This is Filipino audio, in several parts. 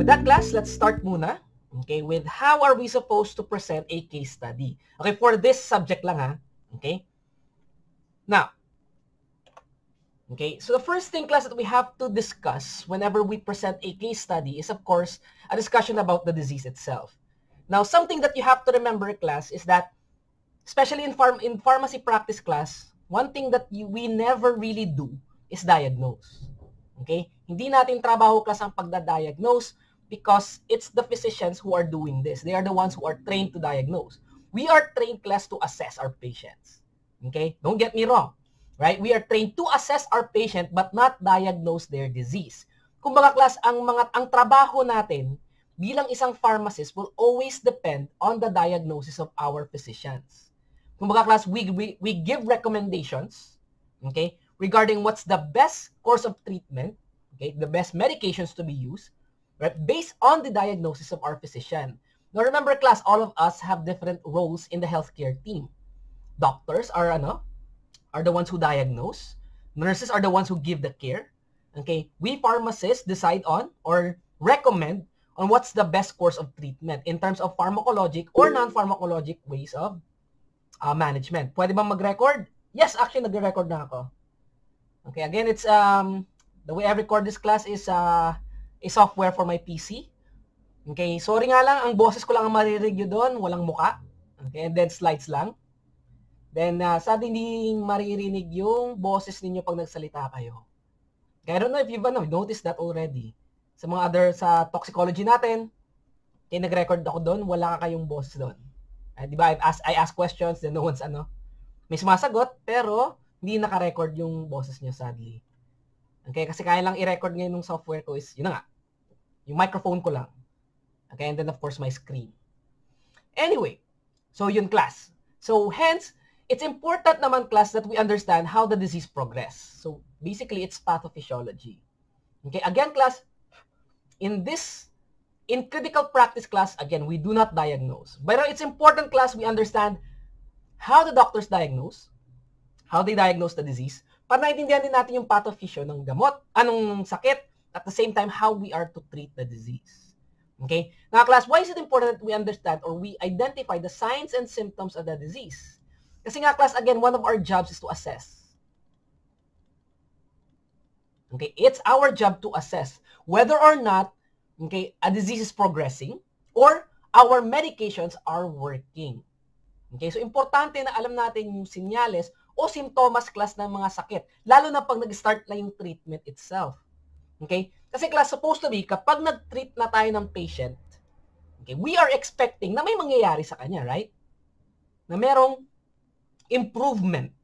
with that class, let's start muna. Okay, with how are we supposed to present a case study? Okay, for this subject lang ha. Okay? Now, okay, so the first thing class that we have to discuss whenever we present a case study is of course a discussion about the disease itself. Now, something that you have to remember class is that especially in farm in pharmacy practice class, one thing that you, we never really do is diagnose. Okay? Hindi natin trabaho class ang pagda-diagnose because it's the physicians who are doing this. They are the ones who are trained to diagnose. We are trained class to assess our patients. Okay? Don't get me wrong. Right? We are trained to assess our patient but not diagnose their disease. Kumbaga class, ang mga ang trabaho natin bilang isang pharmacist will always depend on the diagnosis of our physicians. Kumbaga class, we, we, we give recommendations, okay, regarding what's the best course of treatment, okay, the best medications to be used, right, based on the diagnosis of our physician. Now remember class, all of us have different roles in the healthcare team. Doctors are ano, are the ones who diagnose. Nurses are the ones who give the care. Okay, we pharmacists decide on or recommend on what's the best course of treatment in terms of pharmacologic or non-pharmacologic ways of uh, management. Pwede bang mag-record? Yes, actually nagre-record na ako. Okay, again, it's um the way I record this class is uh a software for my PC. Okay, sorry nga lang, ang boses ko lang ang maririnig nyo doon, walang muka. Okay, and then slides lang. Then, uh, sad hindi maririnig yung boses ninyo pag nagsalita kayo. Okay, I don't know if you've ano, noticed that already. Sa mga other, sa toxicology natin, kaya nag-record ako doon, wala ka kayong boses doon. Uh, di ba, I ask, I ask questions, then no one's ano, may sumasagot, pero hindi naka-record yung boses niyo sadly. Okay, kasi kaya lang i-record ngayon ng software ko is, yun na nga, yung microphone ko lang. Okay, and then of course my screen. Anyway, so yun class. So hence, it's important naman class that we understand how the disease progress. So basically, it's pathophysiology. Okay, again class, in this, in critical practice class, again, we do not diagnose. But it's important class we understand how the doctors diagnose, how they diagnose the disease, para naintindihan din natin yung pathophysio ng gamot, anong sakit, at the same time, how we are to treat the disease. Okay? Now, class, why is it important that we understand or we identify the signs and symptoms of the disease? Kasi nga, class, again, one of our jobs is to assess. Okay? It's our job to assess whether or not okay, a disease is progressing or our medications are working. Okay? So, importante na alam natin yung sinyales o simptomas class ng mga sakit, lalo na pag nag-start na yung treatment itself. Okay? Kasi class, supposed to be, kapag nag-treat na tayo ng patient, okay, we are expecting na may mangyayari sa kanya, right? Na merong improvement,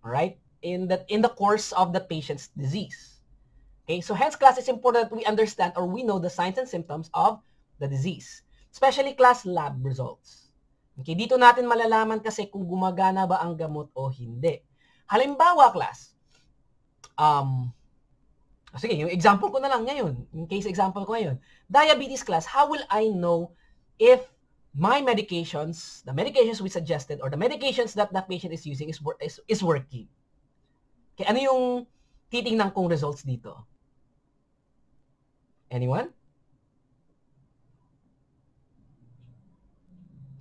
right? In the, in the course of the patient's disease. Okay? So hence, class, it's important that we understand or we know the signs and symptoms of the disease. Especially class lab results. Okay, dito natin malalaman kasi kung gumagana ba ang gamot o hindi. Halimbawa, class, um, Sige, yung example ko na lang ngayon. Yung case example ko ngayon. Diabetes class, how will I know if my medications, the medications we suggested or the medications that that patient is using is, is, is working? Okay, ano yung titingnan kong results dito? Anyone?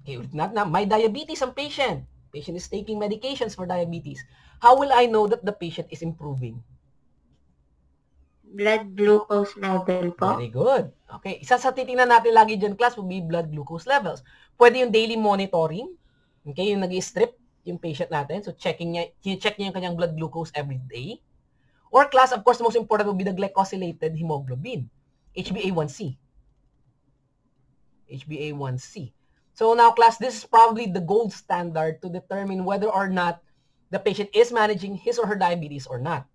Okay, not na, my diabetes ang patient. Patient is taking medications for diabetes. How will I know that the patient is improving? Blood glucose level po. Very good. Okay. Isa sa titingnan natin lagi dyan, class, will be blood glucose levels. Pwede yung daily monitoring. Okay, yung nag strip yung patient natin. So, checking niya, check niya yung kanyang blood glucose every day. Or class, of course, the most important will be the glycosylated hemoglobin, HbA1c. HbA1c. So now, class, this is probably the gold standard to determine whether or not the patient is managing his or her diabetes or not.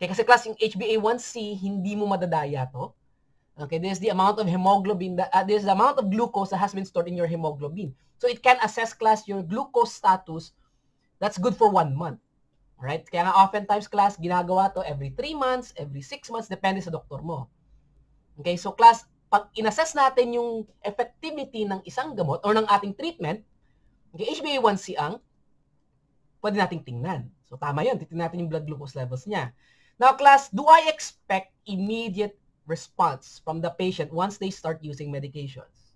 Okay, kasi class yung HbA1c, hindi mo madadaya to. Okay, this is the amount of hemoglobin, that, uh, this is the amount of glucose that has been stored in your hemoglobin. So it can assess class your glucose status. That's good for one month. Alright? Kaya nga oftentimes class, ginagawa to every 3 months, every 6 months, depende sa doktor mo. Okay, so class, pag inassess natin yung effectivity ng isang gamot or ng ating treatment, okay, HbA1c ang pwede nating tingnan. So tama yun, titingnan natin yung blood glucose levels niya. Now, class, do I expect immediate response from the patient once they start using medications?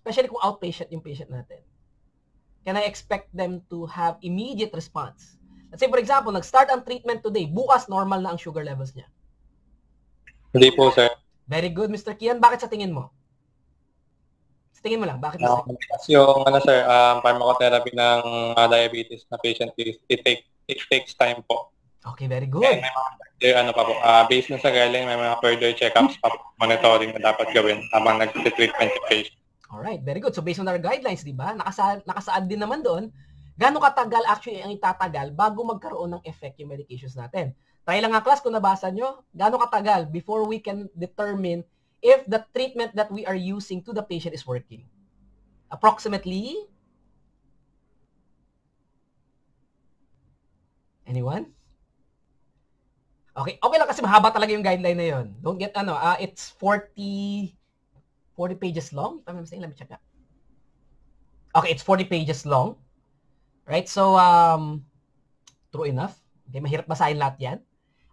Especially kung outpatient yung patient natin. Can I expect them to have immediate response? Let's say, for example, nag-start ang treatment today, bukas normal na ang sugar levels niya. Hindi po, sir. Very good, Mr. Kian. Bakit sa tingin mo? Sa tingin mo lang, bakit Uh, sa kasi yung ano sir, um, pharmacotherapy ng uh, diabetes na patient is it, take, it takes time po. Okay, very And good. may mga further, ano pa po, uh, based na sa galing, may mga further checkups pa po, monitoring na dapat gawin habang nag-treatment yung patient. Alright, very good. So based on our guidelines, di ba? Nakasa nakasaad din naman doon, gaano katagal actually ang itatagal bago magkaroon ng effect yung medications natin. Try lang nga class kung nabasa nyo, gaano katagal before we can determine if the treatment that we are using to the patient is working. Approximately? Anyone? Okay, okay lang kasi mahaba talaga yung guideline na yun. Don't get ano, ah it's 40 40 pages long. If I'm mistaken, let me check that. Okay, it's 40 pages long. Right? So, um, true enough. Okay, mahirap basahin lahat yan.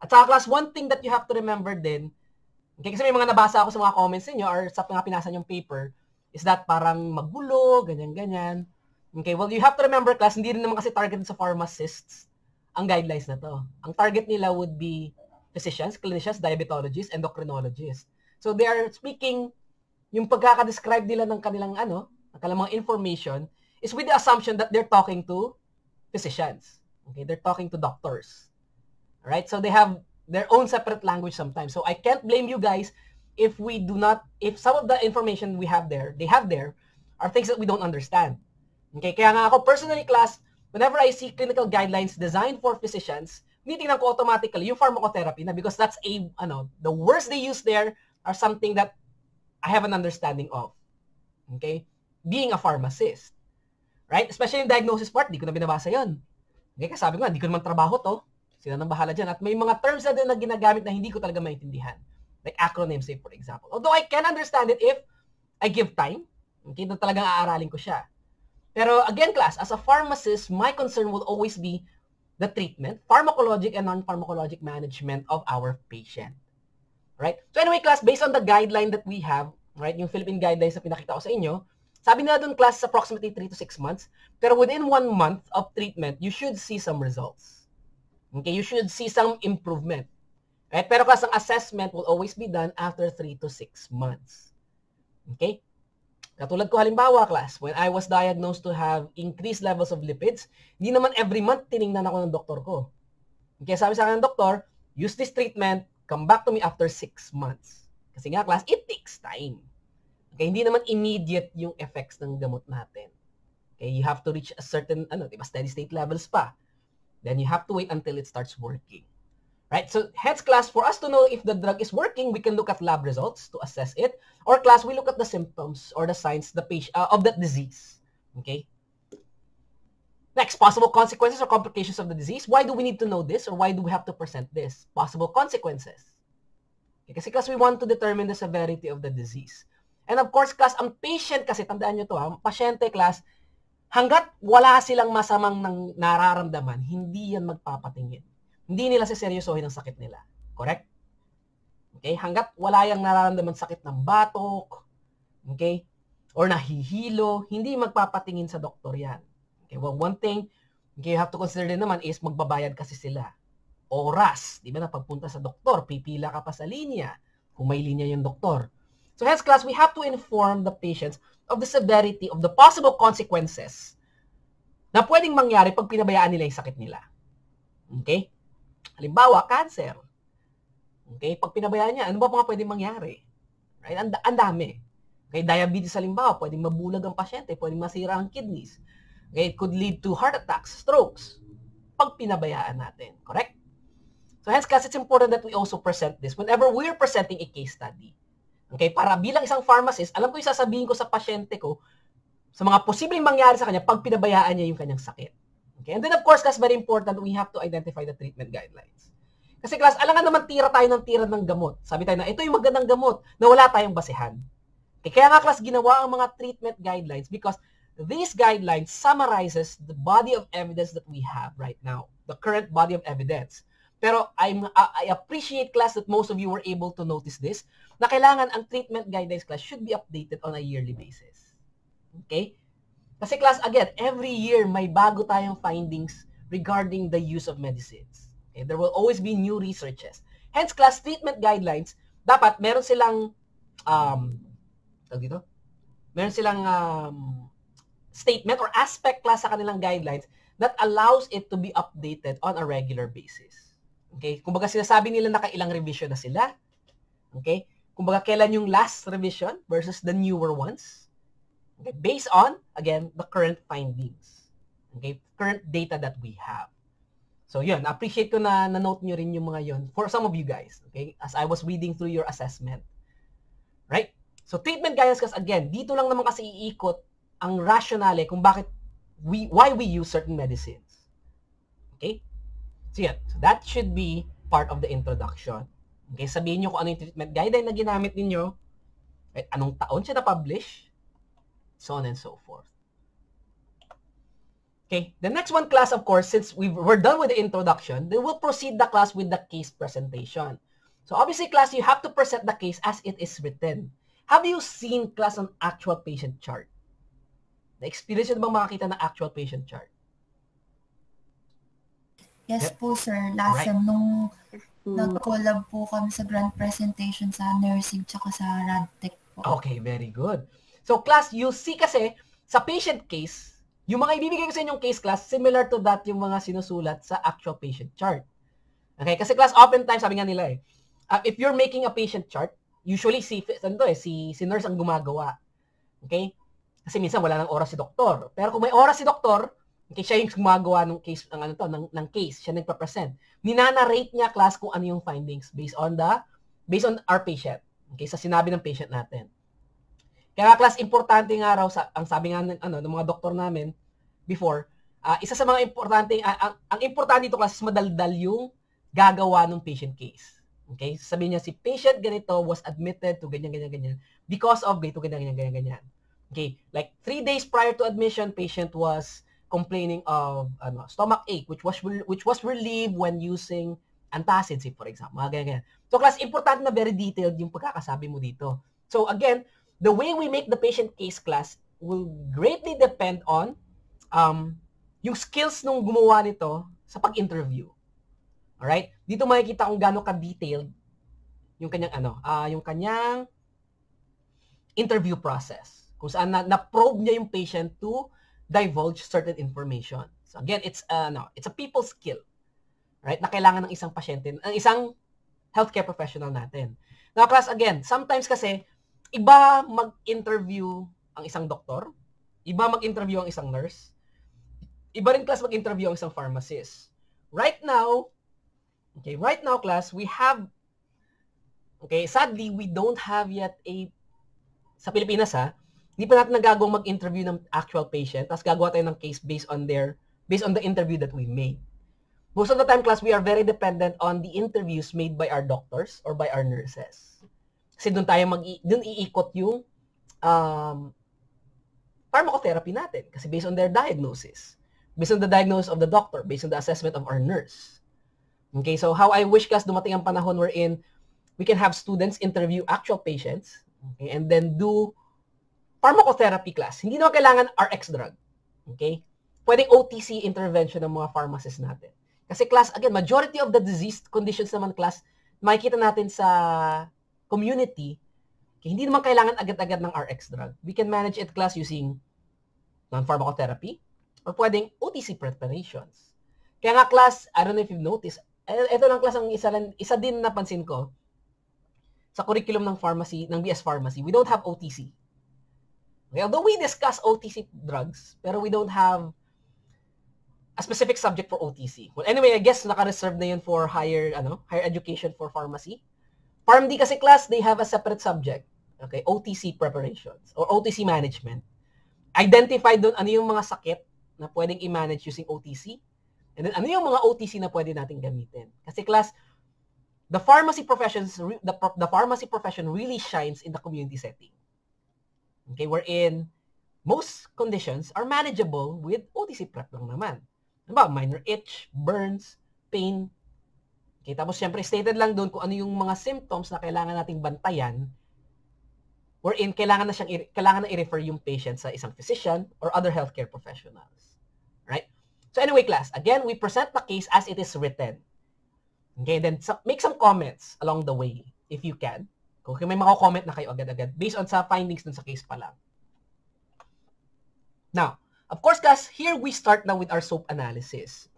At sa class, one thing that you have to remember din, okay, kasi may mga nabasa ako sa mga comments ninyo or sa mga pinasa yung paper, is that parang magulo, ganyan-ganyan. Okay, well, you have to remember, class, hindi rin naman kasi targeted sa pharmacists ang guidelines na to. Ang target nila would be physicians, clinicians, diabetologists, endocrinologists. So they are speaking yung pagkaka-describe nila ng kanilang ano, ng kanilang information is with the assumption that they're talking to physicians. Okay, they're talking to doctors. Right? So they have their own separate language sometimes. So I can't blame you guys if we do not if some of the information we have there, they have there are things that we don't understand. Okay, kaya nga ako personally class, whenever I see clinical guidelines designed for physicians, tinitingnan ko automatically yung pharmacotherapy na because that's a ano, the words they use there are something that I have an understanding of. Okay? Being a pharmacist. Right? Especially yung diagnosis part, di ko na binabasa yon. Okay, kasi sabi ko di ko naman trabaho to. Sila nang bahala dyan. At may mga terms na din na ginagamit na hindi ko talaga maintindihan. Like acronyms, say, for example. Although I can understand it if I give time. Okay, doon talagang aaralin ko siya. Pero again, class, as a pharmacist, my concern will always be the treatment, pharmacologic and non-pharmacologic management of our patient. Right? So anyway, class, based on the guideline that we have, right, yung Philippine guidelines na pinakita ko sa inyo, sabi nila doon, class, approximately 3 to 6 months. Pero within one month of treatment, you should see some results. Okay? You should see some improvement. Right? Pero class, ang assessment will always be done after 3 to 6 months. Okay? Katulad ko halimbawa, class, when I was diagnosed to have increased levels of lipids, hindi naman every month tiningnan ako ng doktor ko. Okay, sabi sa akin ng doktor, use this treatment, come back to me after 6 months. Kasi nga, class, it takes time. Okay, hindi naman immediate yung effects ng gamot natin. Okay, you have to reach a certain, ano, diba, steady state levels pa. Then you have to wait until it starts working. Right? So, hence class, for us to know if the drug is working, we can look at lab results to assess it. Or class, we look at the symptoms or the signs the patient, uh, of that disease. Okay? Next, possible consequences or complications of the disease. Why do we need to know this or why do we have to present this? Possible consequences. Okay, kasi class, we want to determine the severity of the disease. And of course, class, ang patient kasi, tandaan nyo to ang pasyente class, hanggat wala silang masamang nang nararamdaman, hindi yan magpapatingin. Hindi nila siseryosohin ang sakit nila. Correct? Okay? Hanggat wala yung nararamdaman sakit ng batok, okay? Or nahihilo, hindi magpapatingin sa doktor yan. Okay? Well, one thing, okay, you have to consider din naman is magbabayad kasi sila. Oras, di ba na pagpunta sa doktor, pipila ka pa sa linya, kung may linya yung doktor. So hence class, we have to inform the patients of the severity of the possible consequences na pwedeng mangyari pag pinabayaan nila yung sakit nila. Okay? Halimbawa, cancer. Okay? Pag pinabayaan niya, ano ba mga pwedeng mangyari? Right? Ang, ang dami. Okay? Diabetes halimbawa, pwedeng mabulag ang pasyente, pwedeng masira ang kidneys. Okay? It could lead to heart attacks, strokes, pag pinabayaan natin. Correct? So hence, class, it's important that we also present this whenever we're presenting a case study. Okay? Para bilang isang pharmacist, alam ko yung sasabihin ko sa pasyente ko sa mga posibleng mangyari sa kanya pag pinabayaan niya yung kanyang sakit. Okay? And then of course, class, very important, we have to identify the treatment guidelines. Kasi class, alam nga naman tira tayo ng tira ng gamot. Sabi tayo na, ito yung magandang gamot na wala tayong basehan. Okay? Kaya nga class, ginawa ang mga treatment guidelines because these guidelines summarizes the body of evidence that we have right now. The current body of evidence. Pero I'm, uh, I appreciate class that most of you were able to notice this, na kailangan ang treatment guidelines class should be updated on a yearly basis. Okay? Kasi class, again, every year may bago tayong findings regarding the use of medicines. Okay? There will always be new researches. Hence, class treatment guidelines, dapat meron silang, um, tawag dito? Meron silang um, statement or aspect class sa kanilang guidelines that allows it to be updated on a regular basis. Okay? Kumbaga sinasabi nila nakailang revision na sila. Okay? Kumbaga kailan yung last revision versus the newer ones. Based on, again, the current findings. Okay? Current data that we have. So yun, appreciate ko na na-note nyo rin yung mga yun for some of you guys. Okay? As I was reading through your assessment. Right? So treatment guidance kasi again, dito lang naman kasi iikot ang rationale kung bakit we why we use certain medicines. Okay? So yan. So that should be part of the introduction. Okay, sabihin nyo kung ano yung treatment guideline na ginamit ninyo, right? anong taon siya na-publish, so on and so forth. Okay, the next one class, of course, since we we're done with the introduction, they will proceed the class with the case presentation. So obviously, class, you have to present the case as it is written. Have you seen class an actual patient chart? Na-experience nyo ba makakita ng actual patient chart? Yes Yep. po, sir. Last Alright. time, nung Mm. nag-collab po kami sa grand presentation sa nursing tsaka sa RadTech po. Okay, very good. So class, see kasi sa patient case, yung mga ibibigay ko sa inyong case class, similar to that yung mga sinusulat sa actual patient chart. Okay, kasi class, oftentimes, sabi nga nila eh, uh, if you're making a patient chart, usually si, ano eh, si, si nurse ang gumagawa. Okay? Kasi minsan wala nang oras si doktor. Pero kung may oras si doktor, okay, siya yung gumagawa ng case, ng ano to, ng, ng case, siya nagpa-present. Ninanarrate niya class kung ano yung findings based on the, based on our patient. Okay, sa sinabi ng patient natin. Kaya class, importante nga raw, sa, ang sabi nga ng, ano, ng mga doktor namin before, ah, isa sa mga importante, ah, ang, ang importante dito, class, madaldal yung gagawa ng patient case. Okay? Sabihin niya, si patient ganito was admitted to ganyan, ganyan, ganyan because of ganito, ganyan, ganyan, ganyan, ganyan. Okay? Like, three days prior to admission, patient was complaining of ano, stomach ache, which was which was relieved when using antacid, say, for example. Mga ganyan, ganyan. So, class, importante na very detailed yung pagkakasabi mo dito. So, again, the way we make the patient case class will greatly depend on um, yung skills nung gumawa nito sa pag-interview. Alright? Dito makikita kung gaano ka-detailed yung kanyang ano, ah yung kanyang interview process. Kung saan na, na-probe niya yung patient to divulge certain information. So again, it's uh, no, it's a people skill. Right? Na kailangan ng isang pasyente, ng isang healthcare professional natin. Now, class, again, sometimes kasi, iba mag-interview ang isang doktor, iba mag-interview ang isang nurse, iba rin class mag-interview ang isang pharmacist. Right now, okay, right now class, we have, okay, sadly, we don't have yet a, sa Pilipinas ha, hindi pa natin nagagawang mag-interview ng actual patient, tapos gagawa tayo ng case based on their, based on the interview that we made. Most of the time, class, we are very dependent on the interviews made by our doctors or by our nurses. Kasi doon tayo mag doon iikot yung um, pharmacotherapy natin. Kasi based on their diagnosis. Based on the diagnosis of the doctor. Based on the assessment of our nurse. Okay, so how I wish class dumating ang panahon wherein we can have students interview actual patients okay, and then do pharmacotherapy class. Hindi naman kailangan RX drug. Okay? Pwedeng OTC intervention ng mga pharmacists natin. Kasi class, again, majority of the disease conditions naman class, makikita natin sa community, okay, hindi naman kailangan agad-agad ng RX drug. We can manage it class using non-pharmacotherapy or pwedeng OTC preparations. Kaya nga class, I don't know if you've noticed, eh, ito lang class ang isa, lang, isa din napansin ko sa curriculum ng pharmacy, ng BS Pharmacy, we don't have OTC. Okay, although we discuss OTC drugs, pero we don't have a specific subject for OTC. Well, anyway, I guess naka-reserve na yun for higher, ano, higher education for pharmacy. PharmD kasi class, they have a separate subject. Okay, OTC preparations or OTC management. Identify doon ano yung mga sakit na pwedeng i-manage using OTC. And then ano yung mga OTC na pwede nating gamitin. Kasi class, the pharmacy professions, the, the pharmacy profession really shines in the community setting. Okay, wherein most conditions are manageable with OTC prep lang naman. Diba? Minor itch, burns, pain. Okay, tapos syempre stated lang doon kung ano yung mga symptoms na kailangan nating bantayan wherein kailangan na siyang kailangan na i-refer yung patient sa isang physician or other healthcare professionals. Right? So anyway, class, again, we present the case as it is written. Okay, then make some comments along the way if you can. Kung may mako-comment na kayo agad-agad based on sa findings dun sa case pa lang. Now, of course, class, here we start now with our SOAP analysis.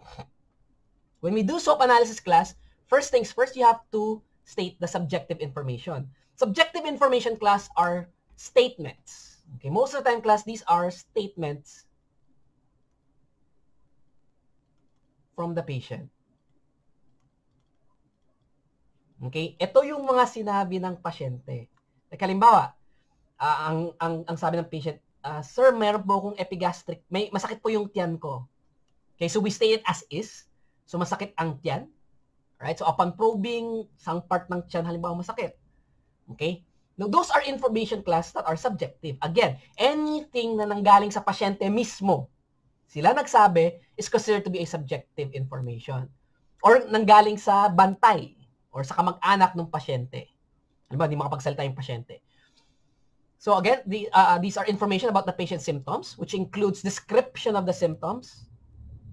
When we do SOAP analysis class, first things first, you have to state the subjective information. Subjective information class are statements. Okay, most of the time class, these are statements from the patient. Okay, ito yung mga sinabi ng pasyente. Like, halimbawa, ah, ang, ang, ang sabi ng patient, ah, Sir, meron po akong epigastric, may masakit po yung tiyan ko. Okay, so we state it as is. So masakit ang tiyan. Right? So upon probing, sang part ng tiyan halimbawa masakit. Okay? Now, those are information class that are subjective. Again, anything na nanggaling sa pasyente mismo, sila nagsabi, is considered to be a subjective information. Or nanggaling sa bantay or sa kamag-anak ng pasyente. Halimbawa, hindi makapagsalita yung pasyente. So again, the, uh, these are information about the patient's symptoms, which includes description of the symptoms,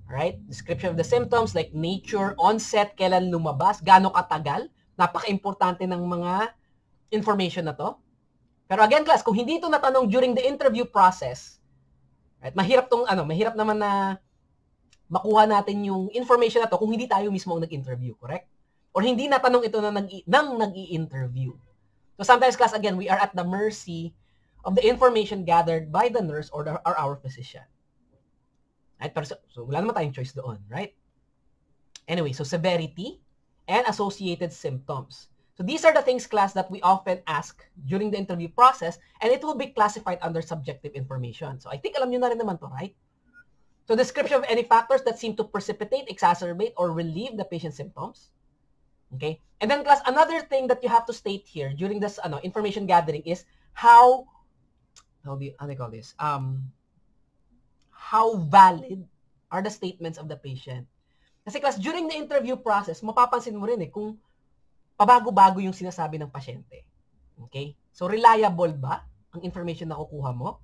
right? Description of the symptoms like nature, onset, kailan lumabas, gaano katagal. Napaka-importante ng mga information na to. Pero again, class, kung hindi ito natanong during the interview process, right, mahirap tong ano, mahirap naman na makuha natin yung information na to kung hindi tayo mismo ang nag-interview, correct? Or hindi natanong ito na nag nang nag-i-interview. So sometimes, class, again, we are at the mercy of the information gathered by the nurse or, the, or our physician. Right? Pero so, so wala naman tayong choice doon, right? Anyway, so severity and associated symptoms. So these are the things, class, that we often ask during the interview process, and it will be classified under subjective information. So I think alam nyo na rin naman to, right? So description of any factors that seem to precipitate, exacerbate, or relieve the patient's symptoms. Okay? And then, class, another thing that you have to state here during this ano, information gathering is how, how do you call this? Um, how valid are the statements of the patient. Kasi class, during the interview process, mapapansin mo rin eh kung pabago-bago yung sinasabi ng pasyente. Okay? So, reliable ba ang information na kukuha mo?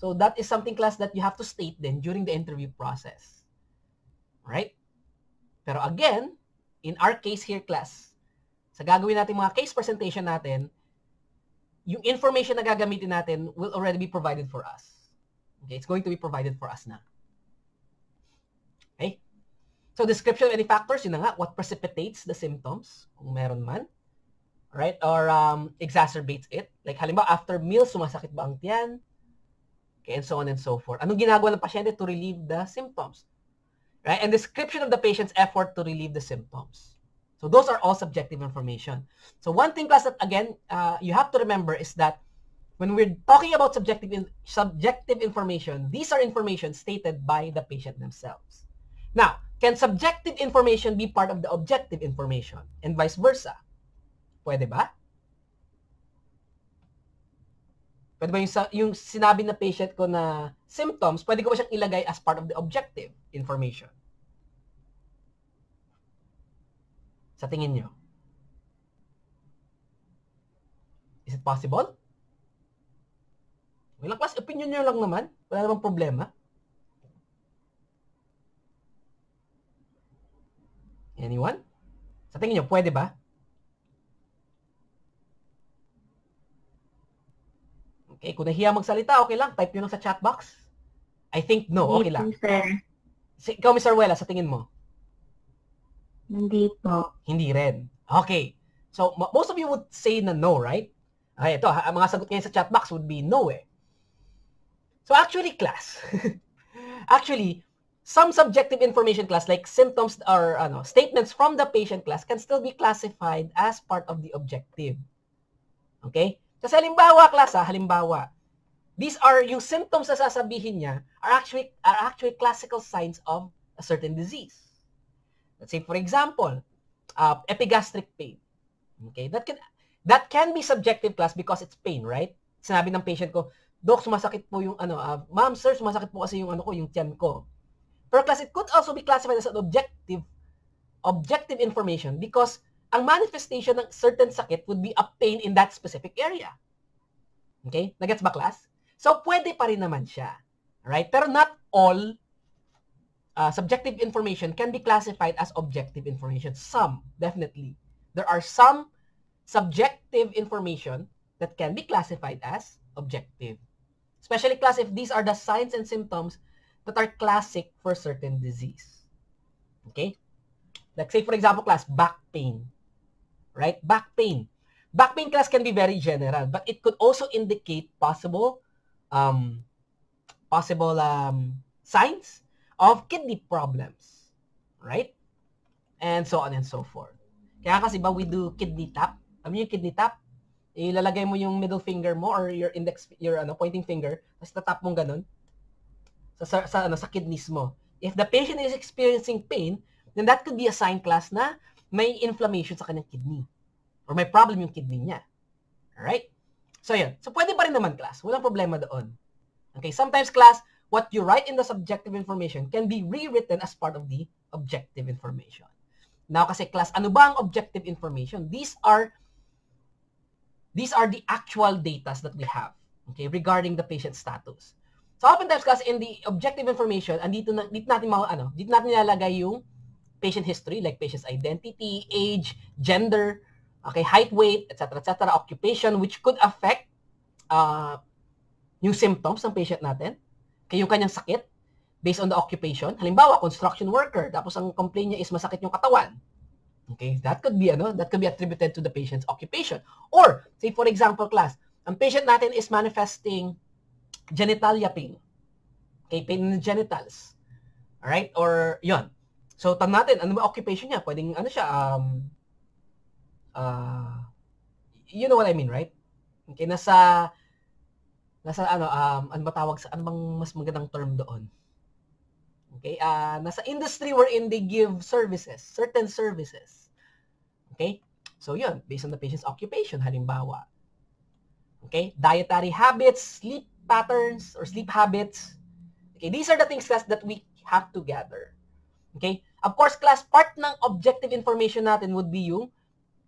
So, that is something class that you have to state then during the interview process. Right? Pero again, in our case here class, sa gagawin natin mga case presentation natin, yung information na gagamitin natin will already be provided for us. Okay, it's going to be provided for us na. Okay? So description of any factors, yun na nga, what precipitates the symptoms, kung meron man. Right? Or um, exacerbates it. Like halimbawa, after meals, sumasakit ba ang tiyan? Okay, and so on and so forth. Anong ginagawa ng pasyente to relieve the symptoms? Right? And description of the patient's effort to relieve the symptoms. So those are all subjective information. So one thing, class, that again, uh, you have to remember is that when we're talking about subjective in, subjective information, these are information stated by the patient themselves. Now, can subjective information be part of the objective information and vice versa? Pwede ba? Pwede ba yung, yung sinabi na patient ko na symptoms, pwede ko ba siyang ilagay as part of the objective information? Sa tingin nyo? Is it possible? Walang class, opinion nyo lang naman. Wala namang problema. Anyone? Sa tingin nyo, pwede ba? Okay, kung nahiya magsalita, okay lang. Type nyo lang sa chat box. I think no, okay lang. Hindi sir. Si, ikaw, Mr. Wela, sa tingin mo? Hindi po. Hindi rin. Okay. So, mo- most of you would say na no, right? Okay, ito, ang mga sagot ngayon sa chat box would be no eh. So actually, class, actually, some subjective information class like symptoms or ano, statements from the patient class can still be classified as part of the objective. Okay? Kasi halimbawa, class, ha, halimbawa, these are yung symptoms na sasabihin niya are actually are actually classical signs of a certain disease. Let's say, for example, uh, epigastric pain. Okay, that can that can be subjective class because it's pain, right? Sinabi ng patient ko, Dok, sumasakit po yung ano, uh, ma'am, sir, sumasakit po kasi yung ano ko, yung tiyan ko. Pero class, it could also be classified as an objective objective information because ang manifestation ng certain sakit would be a pain in that specific area. Okay? Nagets ba class? So, pwede pa rin naman siya. Right? Pero not all uh, subjective information can be classified as objective information. Some, definitely. There are some subjective information that can be classified as objective. Especially class if these are the signs and symptoms that are classic for certain disease. Okay? Like say for example class, back pain. Right? Back pain. Back pain class can be very general, but it could also indicate possible um, possible um, signs of kidney problems. Right? And so on and so forth. Kaya kasi ba we do kidney tap? Alam niyo yung kidney tap? Ilalagay mo yung middle finger mo or your index, your ano, pointing finger, tapos tatap mong ganun sa, sa, sa, ano, sa kidneys mo. If the patient is experiencing pain, then that could be a sign class na may inflammation sa kanyang kidney or may problem yung kidney niya. Alright? So, yun. So, pwede pa rin naman class. Walang problema doon. Okay? Sometimes class, what you write in the subjective information can be rewritten as part of the objective information. Now, kasi class, ano ba ang objective information? These are these are the actual data that we have okay, regarding the patient status. So oftentimes kasi in the objective information, andito na dito natin mga ano, dito natin nilalagay yung patient history like patient's identity, age, gender, okay, height, weight, etc., etc., occupation which could affect uh, yung symptoms ng patient natin, kay yung kanyang sakit based on the occupation. Halimbawa, construction worker, tapos ang complaint niya is masakit yung katawan. Okay, that could be ano, that could be attributed to the patient's occupation. Or, say for example, class, ang patient natin is manifesting genitalia pain. Okay, pain in the genitals. Alright? Or, yon. So, tan natin, ano ba occupation niya? Pwedeng, ano siya, um, uh, you know what I mean, right? Okay, nasa, nasa ano, um, ano ba tawag sa, ano bang mas magandang term doon? Okay, uh, nasa industry wherein they give services, certain services. Okay? So, yun, based on the patient's occupation, halimbawa. Okay? Dietary habits, sleep patterns, or sleep habits. Okay, these are the things class that we have to gather. Okay? Of course, class, part ng objective information natin would be yung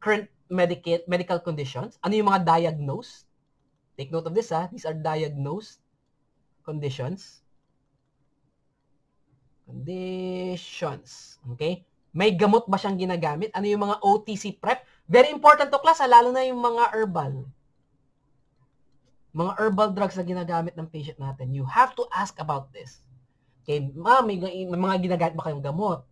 current medical medical conditions. Ano yung mga diagnosed? Take note of this, ha? These are diagnosed conditions. Conditions. Okay? May gamot ba siyang ginagamit? Ano yung mga OTC prep? Very important to class, ha? lalo na yung mga herbal. Mga herbal drugs na ginagamit ng patient natin. You have to ask about this. Okay, ma, may, may mga ginagamit ba kayong gamot?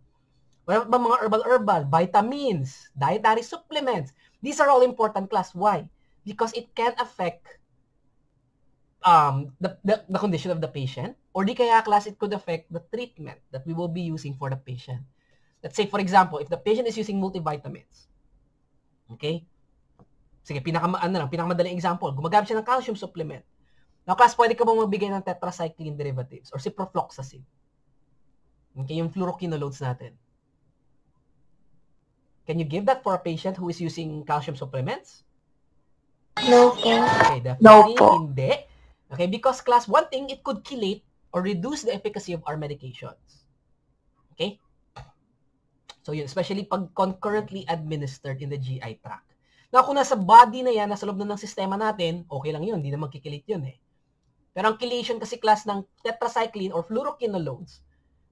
Wala ba mga herbal-herbal? Vitamins, dietary supplements. These are all important class. Why? Because it can affect um, the, the, the condition of the patient or di kaya class it could affect the treatment that we will be using for the patient. Let's say, for example, if the patient is using multivitamins, okay? Sige, pinaka, ano lang, pinakamadaling example, gumagamit siya ng calcium supplement. Now, class, pwede ka bang magbigay ng tetracycline derivatives or ciprofloxacin? Okay, yung fluoroquinolones natin. Can you give that for a patient who is using calcium supplements? No po. Okay, No definitely po. hindi. Okay, because class, one thing, it could chelate or reduce the efficacy of our medications. Okay? So yun, especially pag concurrently administered in the GI tract. Now, kung nasa body na yan, nasa loob na ng sistema natin, okay lang yun, hindi naman kikilit yun eh. Pero ang chelation kasi class ng tetracycline or fluoroquinolones,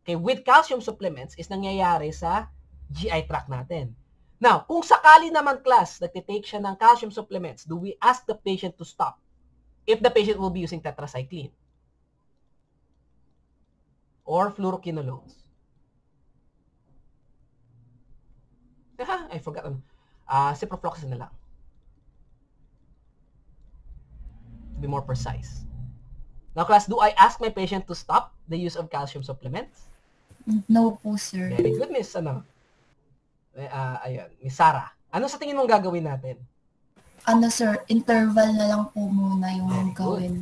okay, with calcium supplements is nangyayari sa GI tract natin. Now, kung sakali naman class, nagtitake siya ng calcium supplements, do we ask the patient to stop if the patient will be using tetracycline or fluoroquinolones? Ah, I forgot. Ah, ciprofloxacin na lang. To be more precise. Now, class, do I ask my patient to stop the use of calcium supplements? No po, sir. Very good, Miss, ano? Ah, ayun, Miss Sarah. Ano sa tingin mong gagawin natin? Ano, sir, interval na lang po muna Very yung good. gawin.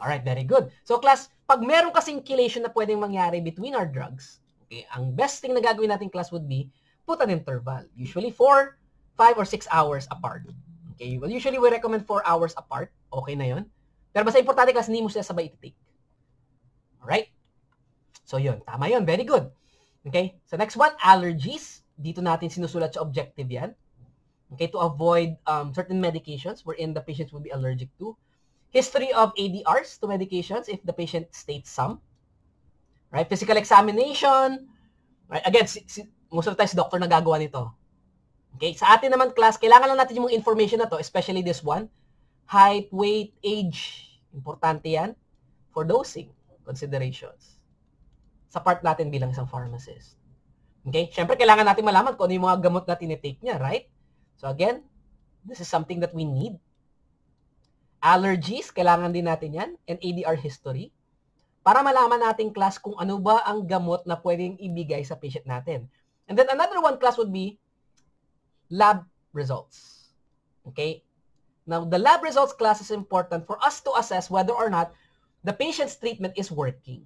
Alright, very good. So class, pag meron kasing chelation na pwedeng mangyari between our drugs, okay, ang best thing na gagawin natin class would be put an interval. Usually 4, 5, or 6 hours apart. Okay, well usually we recommend 4 hours apart. Okay na yon. Pero basta importante class, hindi mo sila sabay iti-take. Alright? So yun, tama yun. Very good. Okay? So next one, allergies. dito natin sinusulat sa objective yan. Okay, to avoid um, certain medications wherein the patients will be allergic to. History of ADRs to medications if the patient states some. Right? Physical examination. Right? Again, si, si, most of the times, doctor nagagawa nito. Okay? Sa atin naman, class, kailangan lang natin yung information na to, especially this one. Height, weight, age. Importante yan for dosing considerations. Sa part natin bilang isang pharmacist. Okay? Siyempre, kailangan natin malaman kung ano yung mga gamot na tinitake niya, right? So again, this is something that we need. Allergies, kailangan din natin yan. And ADR history. Para malaman natin class kung ano ba ang gamot na pwedeng ibigay sa patient natin. And then another one class would be lab results. Okay? Now, the lab results class is important for us to assess whether or not the patient's treatment is working.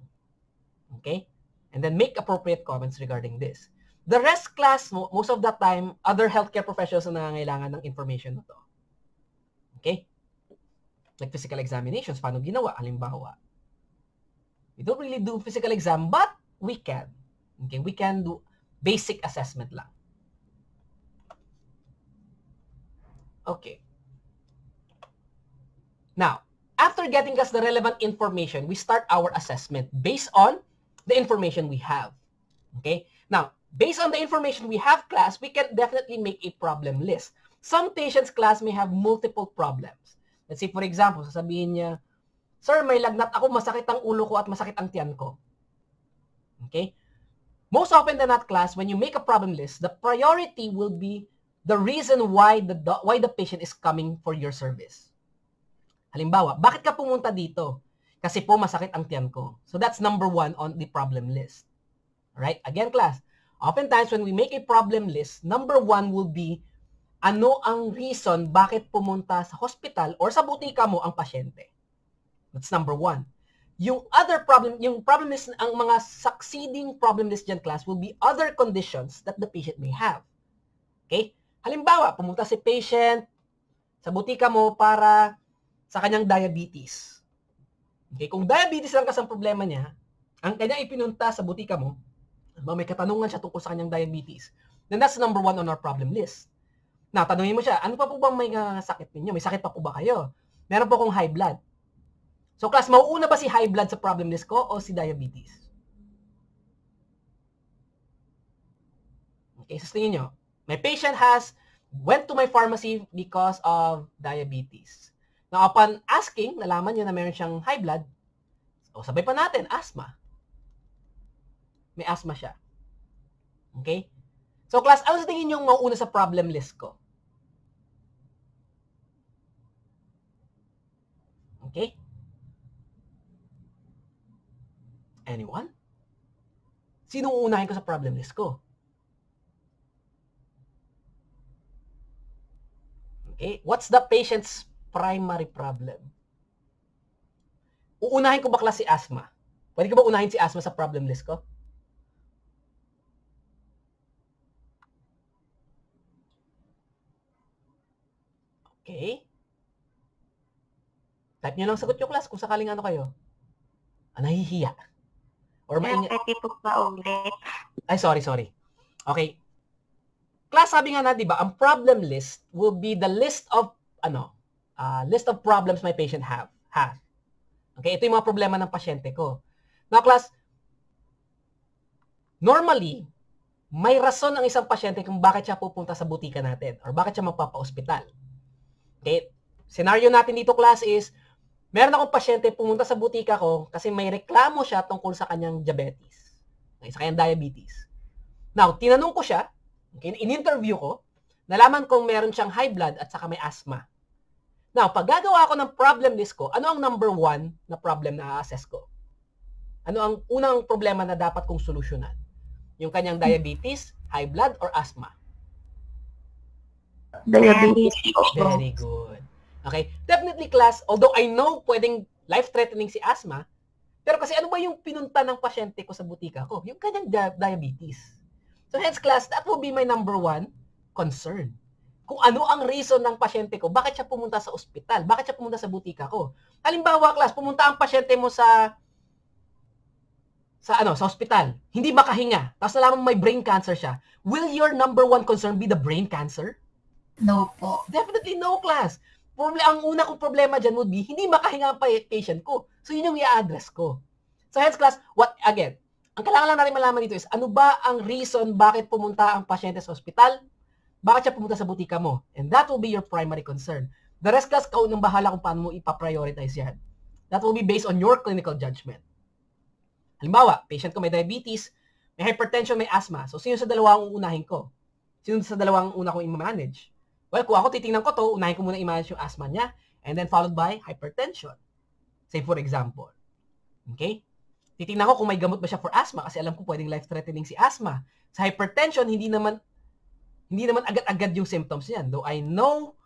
Okay? And then make appropriate comments regarding this. The rest class, most of the time, other healthcare professionals na nangangailangan ng information na to. Okay? Like physical examinations, paano ginawa? Halimbawa, we don't really do physical exam, but we can. Okay? We can do basic assessment lang. Okay. Now, after getting us the relevant information, we start our assessment based on the information we have. Okay? Now, based on the information we have, class, we can definitely make a problem list. Some patients, class, may have multiple problems. Let's say, for example, sasabihin niya, Sir, may lagnat ako, masakit ang ulo ko at masakit ang tiyan ko. Okay? Most often than not, class, when you make a problem list, the priority will be the reason why the why the patient is coming for your service. Halimbawa, bakit ka pumunta dito? Kasi po masakit ang tiyan ko. So that's number one on the problem list. Alright? Again, class, oftentimes when we make a problem list, number one will be ano ang reason bakit pumunta sa hospital or sa butika mo ang pasyente. That's number one. Yung other problem, yung problem list, ang mga succeeding problem list dyan, class, will be other conditions that the patient may have. Okay? Halimbawa, pumunta si patient sa butika mo para sa kanyang diabetes. Okay, kung diabetes lang kasi ang problema niya, ang kanya ipinunta sa butika mo, may katanungan siya tungkol sa kanyang diabetes, then that's number one on our problem list. Now, tanungin mo siya, ano pa po bang may uh, sakit ninyo? May sakit pa po ba kayo? Meron po akong high blood. So class, mauuna ba si high blood sa problem list ko o si diabetes? Okay, tingin nyo. My patient has went to my pharmacy because of diabetes. Now, upon asking, nalaman niya na meron siyang high blood. O, sabay pa natin, asthma. May asthma siya. Okay? So, class, ano sa tingin niyo mauuna sa problem list ko? Okay? Anyone? Sino uunahin ko sa problem list ko? Okay, what's the patient's primary problem? Uunahin ko ba klase asthma? Pwede ko ba unahin si asthma sa problem list ko? Okay. Type nyo lang sagot yung class kung sakaling ano kayo. Ah, nahihiya. Or maingay. Pwede po ba ulit? Ay, sorry, sorry. Okay. Class, sabi nga na, di ba, ang problem list will be the list of, ano, uh, list of problems my patient have, has. Okay, ito yung mga problema ng pasyente ko. Now, class, normally, may rason ang isang pasyente kung bakit siya pupunta sa butika natin or bakit siya magpapa-ospital. Okay? Scenario natin dito, class, is Meron akong pasyente pumunta sa butika ko kasi may reklamo siya tungkol sa kanyang diabetes. Okay, sa kanyang diabetes. Now, tinanong ko siya, okay, in-interview ko, nalaman kong meron siyang high blood at saka may asthma. Now, pag gagawa ako ng problem list ko, ano ang number one na problem na assess ko? Ano ang unang problema na dapat kong solusyonan? Yung kanyang diabetes, high blood, or asthma? Diabetes. Very good. Okay? Definitely class, although I know pwedeng life-threatening si asthma, pero kasi ano ba yung pinunta ng pasyente ko sa butika ko? Yung kanyang di- diabetes. So hence class, that will be my number one concern. Kung ano ang reason ng pasyente ko, bakit siya pumunta sa ospital? Bakit siya pumunta sa butika ko? Halimbawa, class, pumunta ang pasyente mo sa sa ano, sa ospital, hindi makahinga, tapos nalaman mo may brain cancer siya, will your number one concern be the brain cancer? No po. Definitely no, class. Proble ang una kong problema dyan would be, hindi makahinga ang pa- patient ko. So, yun yung i-address ko. So, hence, class, what, again, ang kailangan lang natin malaman dito is, ano ba ang reason bakit pumunta ang pasyente sa ospital? Bakit siya pumunta sa butika mo? And that will be your primary concern. The rest, class, kaunang bahala kung paano mo ipaprioritize yan. That will be based on your clinical judgment. Halimbawa, patient ko may diabetes, may hypertension, may asthma. So, sino sa dalawa ang uunahin ko? Sino sa dalawang una kong i-manage? Well, kung ako titingnan ko to, unahin ko muna i-manage yung asthma niya and then followed by hypertension. Say for example. Okay? Titingnan ko kung may gamot ba siya for asthma kasi alam ko pwedeng life-threatening si asthma. Sa hypertension, hindi naman hindi naman agad-agad yung symptoms niyan. Though I know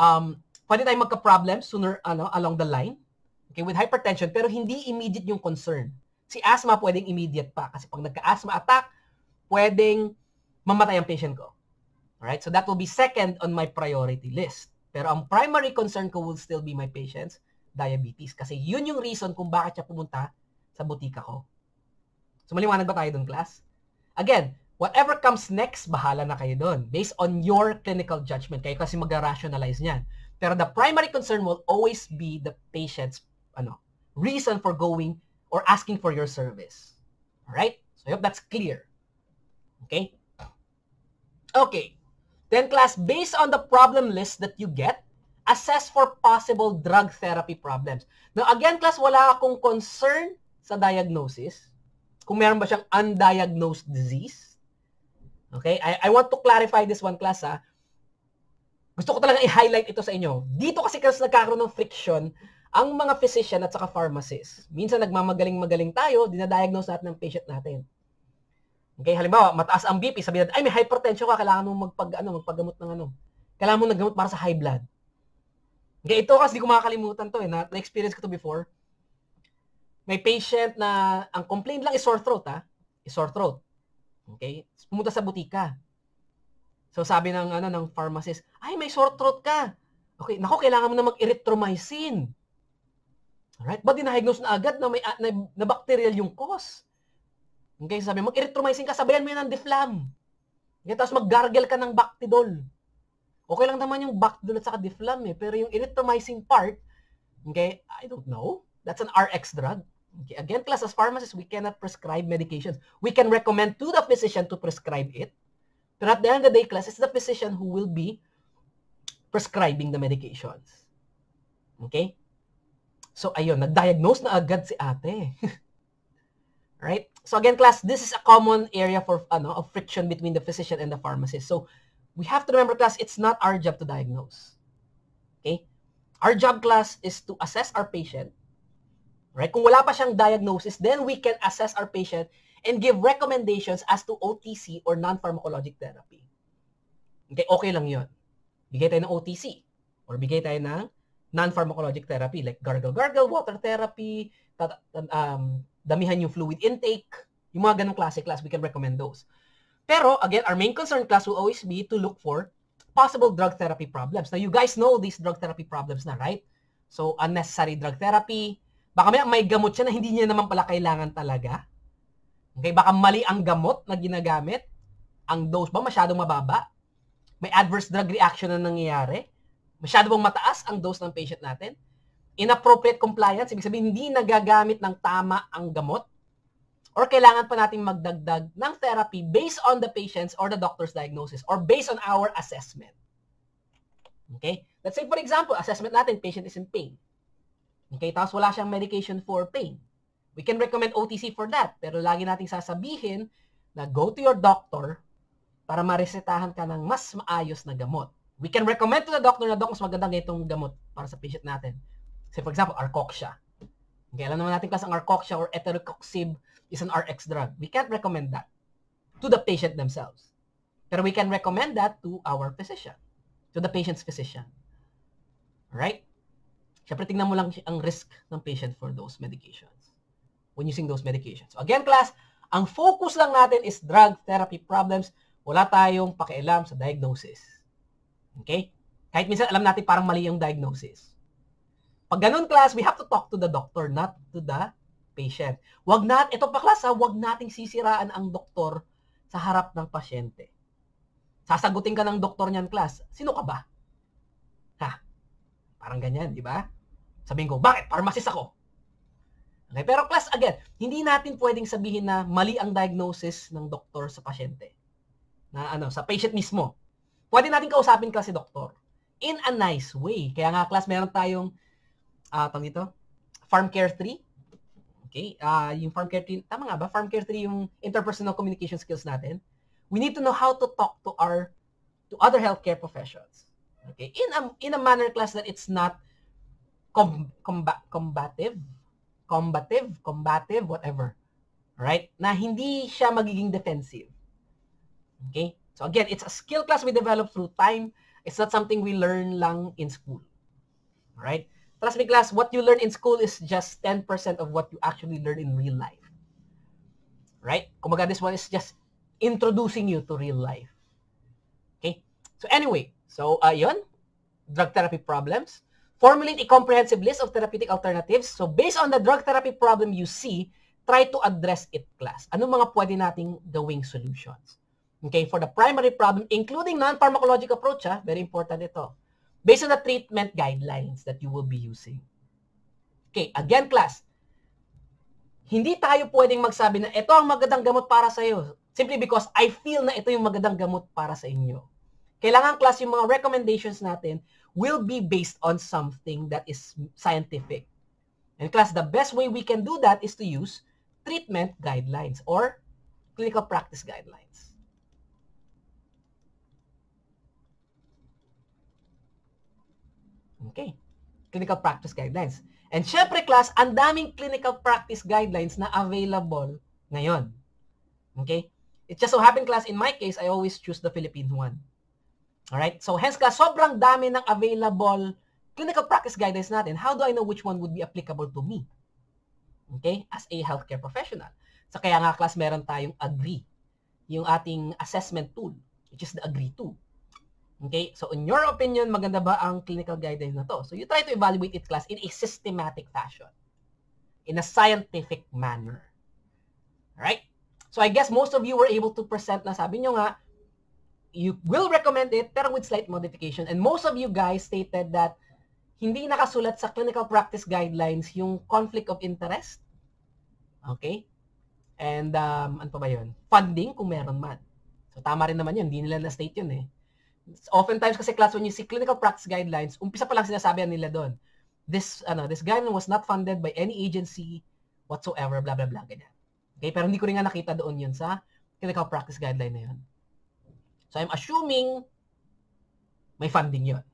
um, pwede tayong magka-problem sooner ano, along the line okay, with hypertension pero hindi immediate yung concern. Si asthma pwedeng immediate pa kasi pag nagka-asthma attack, pwedeng mamatay ang patient ko. Alright? So that will be second on my priority list. Pero ang primary concern ko will still be my patient's diabetes. Kasi yun yung reason kung bakit siya pumunta sa butika ko. So maliwanag ba tayo dun, class? Again, whatever comes next, bahala na kayo dun. Based on your clinical judgment. Kayo kasi mag-rationalize niyan. Pero the primary concern will always be the patient's ano, reason for going or asking for your service. Alright? So I hope that's clear. Okay? Okay. Then class, based on the problem list that you get, assess for possible drug therapy problems. Now again class, wala akong concern sa diagnosis. Kung meron ba siyang undiagnosed disease. Okay? I, I want to clarify this one class ha. Gusto ko talaga i-highlight ito sa inyo. Dito kasi kasi nagkakaroon ng friction ang mga physician at saka pharmacist. Minsan nagmamagaling-magaling tayo, dinadiagnose natin ng patient natin. Okay, halimbawa, mataas ang BP, sabi natin, ay, may hypertension ka, kailangan mo magpag, ano, magpagamot ng ano. Kailangan mo naggamot para sa high blood. Okay, ito kasi di ko makakalimutan to eh, na, na-experience ko to before. May patient na, ang complaint lang is sore throat, ha? Is sore throat. Okay? Pumunta sa butika. So sabi ng ano ng pharmacist, ay may sore throat ka. Okay, nako kailangan mo na mag-erythromycin. Alright? But diniagnose na agad na may na, na bacterial yung cause. Okay, sabi, mag-erythromycin ka, sabayan mo yan ng Deflam. Okay, tapos mag-gargle ka ng Bactidol. Okay lang naman yung Bactidol at saka Deflam eh, pero yung erythromycin part, okay, I don't know. That's an RX drug. Okay, again, class, as pharmacists, we cannot prescribe medications. We can recommend to the physician to prescribe it. Pero at the end of the day, class, it's the physician who will be prescribing the medications. Okay? So, ayun, nag-diagnose na agad si ate. right? So again, class, this is a common area for ano, of friction between the physician and the pharmacist. So we have to remember, class, it's not our job to diagnose. Okay? Our job, class, is to assess our patient. Right? Kung wala pa siyang diagnosis, then we can assess our patient and give recommendations as to OTC or non-pharmacologic therapy. Okay, okay lang yun. Bigay tayo ng OTC or bigay tayo ng non-pharmacologic therapy like gargle-gargle, water therapy, um, damihan yung fluid intake, yung mga ganong klase class, we can recommend those. Pero, again, our main concern class will always be to look for possible drug therapy problems. Now, you guys know these drug therapy problems na, right? So, unnecessary drug therapy. Baka may, may gamot siya na hindi niya naman pala kailangan talaga. Okay, baka mali ang gamot na ginagamit. Ang dose ba masyadong mababa? May adverse drug reaction na nangyayari? Masyado bang mataas ang dose ng patient natin? Inappropriate compliance, ibig sabihin hindi nagagamit ng tama ang gamot, or kailangan pa nating magdagdag ng therapy based on the patient's or the doctor's diagnosis or based on our assessment. Okay? Let's say, for example, assessment natin, patient is in pain. Okay? Tapos wala siyang medication for pain. We can recommend OTC for that. Pero lagi nating sasabihin na go to your doctor para maresetahan ka ng mas maayos na gamot. We can recommend to the doctor na, Dok, mas magandang itong gamot para sa patient natin. Say, for example, Arcoxia. Okay, alam naman natin kasi ang Arcoxia or Etericoxib is an RX drug. We can't recommend that to the patient themselves. Pero we can recommend that to our physician, to the patient's physician. Alright? Siyempre, tingnan mo lang ang risk ng patient for those medications when using those medications. So again, class, ang focus lang natin is drug therapy problems. Wala tayong pakialam sa diagnosis. Okay? Kahit minsan alam natin parang mali yung diagnosis. Pag ganun class, we have to talk to the doctor, not to the patient. Wag nat ito pa class ha, wag nating sisiraan ang doktor sa harap ng pasyente. Sasagutin ka ng doktor niyan class. Sino ka ba? Ha? Parang ganyan, di ba? Sabihin ko, bakit? Pharmacist ako. Okay, pero class, again, hindi natin pwedeng sabihin na mali ang diagnosis ng doktor sa pasyente. Na ano, sa patient mismo. Pwede natin kausapin kasi doktor. In a nice way. Kaya nga, class, meron tayong, uh, dito, Farm Care 3. Okay? Uh, yung Farm Care 3, tama nga ba? Farm Care 3 yung interpersonal communication skills natin. We need to know how to talk to our, to other healthcare professions. Okay? In a, in a manner class that it's not com, comba, combative, combative, combative, whatever. Right? Na hindi siya magiging defensive. Okay? So again, it's a skill class we develop through time. It's not something we learn lang in school. Right? Trust me class, what you learn in school is just 10% of what you actually learn in real life. Right? Kumaga, this one is just introducing you to real life. Okay? So anyway, so uh, yun, drug therapy problems. Formulate a comprehensive list of therapeutic alternatives. So based on the drug therapy problem you see, try to address it class. Ano mga pwede nating gawing solutions? Okay, for the primary problem, including non-pharmacologic approach, ha, very important ito based on the treatment guidelines that you will be using. Okay, again class, hindi tayo pwedeng magsabi na ito ang magandang gamot para sa iyo simply because I feel na ito yung magandang gamot para sa inyo. Kailangan class yung mga recommendations natin will be based on something that is scientific. And class, the best way we can do that is to use treatment guidelines or clinical practice guidelines. Okay. Clinical practice guidelines. And syempre, class, ang daming clinical practice guidelines na available ngayon. Okay? It just so happened, class, in my case, I always choose the Philippine one. Alright? So, hence, class, sobrang dami ng available clinical practice guidelines natin. How do I know which one would be applicable to me? Okay? As a healthcare professional. So, kaya nga, class, meron tayong AGREE. Yung ating assessment tool, which is the AGREE 2. Okay? So, in your opinion, maganda ba ang clinical guidelines na to? So, you try to evaluate it class in a systematic fashion. In a scientific manner. Alright? So, I guess most of you were able to present na sabi nyo nga, you will recommend it pero with slight modification. And most of you guys stated that hindi nakasulat sa clinical practice guidelines yung conflict of interest. Okay? And, um, ano pa ba yun? Funding, kung meron man. So, tama rin naman yun. Hindi nila na-state yun eh oftentimes kasi class when you see clinical practice guidelines, umpisa pa lang sinasabi nila doon. This ano, this guideline was not funded by any agency whatsoever, blah blah blah ganyan. Okay, pero hindi ko rin nga nakita doon 'yun sa clinical practice guideline na 'yun. So I'm assuming may funding 'yun.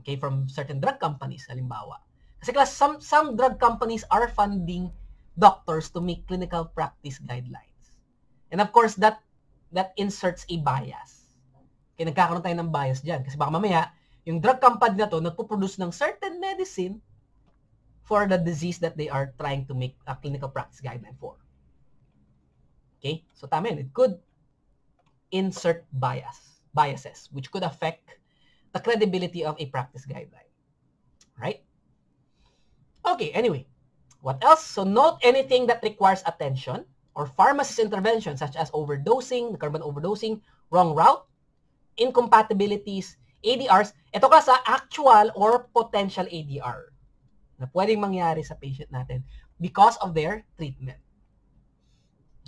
Okay, from certain drug companies halimbawa. Kasi class some some drug companies are funding doctors to make clinical practice guidelines. And of course that that inserts a bias kaya nagkakaroon tayo ng bias dyan. Kasi baka mamaya, yung drug company na to, nagpo-produce ng certain medicine for the disease that they are trying to make a clinical practice guideline for. Okay? So tama yun. It could insert bias, biases, which could affect the credibility of a practice guideline. Right? Okay, anyway. What else? So note anything that requires attention or pharmacist intervention such as overdosing, carbon overdosing, wrong route, incompatibilities, ADRs, ito ka sa actual or potential ADR na pwedeng mangyari sa patient natin because of their treatment.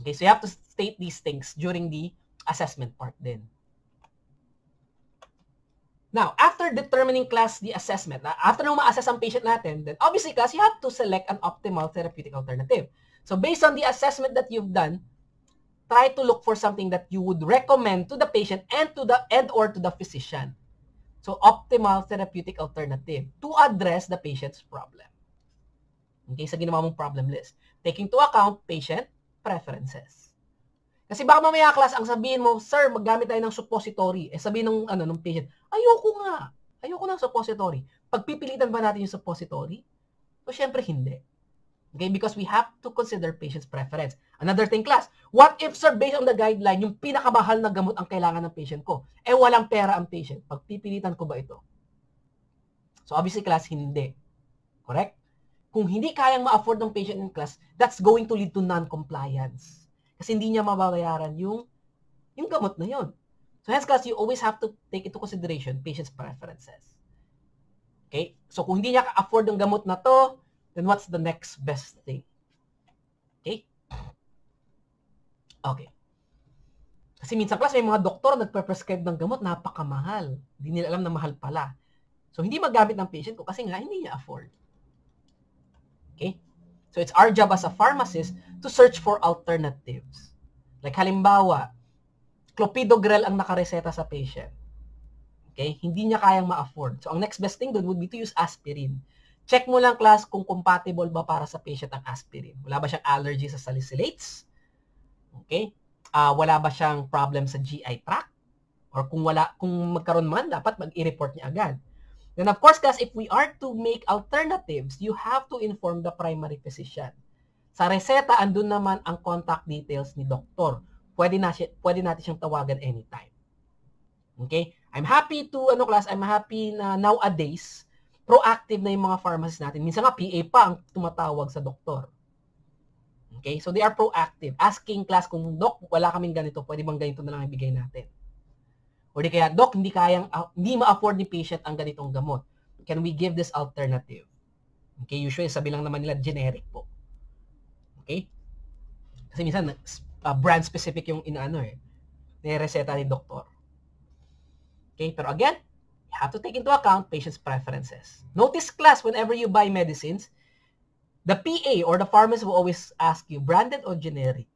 Okay, so you have to state these things during the assessment part din. Now, after determining class the assessment, after nung ma-assess ang patient natin, then obviously class, you have to select an optimal therapeutic alternative. So based on the assessment that you've done, try to look for something that you would recommend to the patient and to the and or to the physician. So optimal therapeutic alternative to address the patient's problem. Okay, sa ginawa mong problem list. Taking to account patient preferences. Kasi baka mamaya class ang sabihin mo, sir, maggamit tayo ng suppository. Eh sabihin ng ano ng patient, ayoko nga. Ayoko ng suppository. Pagpipilitan ba natin yung suppository? So syempre hindi. Okay, because we have to consider patient's preference. Another thing, class, what if, sir, based on the guideline, yung pinakamahal na gamot ang kailangan ng patient ko, eh walang pera ang patient, pagpipilitan ko ba ito? So, obviously, class, hindi. Correct? kung hindi kayang ma-afford ng patient in class, that's going to lead to non-compliance. Kasi hindi niya mababayaran yung, yung gamot na yun. So hence class, you always have to take into consideration patient's preferences. Okay? So kung hindi niya ka-afford ng gamot na to, then what's the next best thing? Okay? Okay. Kasi minsan class, may mga doktor nagpe-prescribe ng gamot, napakamahal. Hindi nila alam na mahal pala. So, hindi magamit ng patient ko kasi nga hindi niya afford. Okay? So, it's our job as a pharmacist to search for alternatives. Like halimbawa, clopidogrel ang nakareseta sa patient. Okay? Hindi niya kayang ma-afford. So, ang next best thing doon would be to use aspirin. Check mo lang class kung compatible ba para sa patient ang aspirin. Wala ba siyang allergy sa salicylates? Okay? Uh, wala ba siyang problem sa GI tract? Or kung wala, kung magkaroon man, dapat mag-i-report niya agad. Then of course, guys, if we are to make alternatives, you have to inform the primary physician. Sa reseta, andun naman ang contact details ni doktor. Pwede, na siya, pwede natin siyang tawagan anytime. Okay? I'm happy to, ano class, I'm happy na nowadays, proactive na yung mga pharmacists natin. Minsan nga, PA pa ang tumatawag sa doktor. Okay? So they are proactive. Asking class kung, Dok, wala kaming ganito, pwede bang ganito na lang ibigay natin? O di kaya, Dok, hindi kayang, uh, hindi ma-afford ni patient ang ganitong gamot. Can we give this alternative? Okay, usually sabi lang naman nila generic po. Okay? Kasi minsan, uh, brand specific yung inaano eh. Nireseta ni doktor. Okay, pero again, you have to take into account patient's preferences. Notice class, whenever you buy medicines, the PA or the pharmacist will always ask you, branded or generic?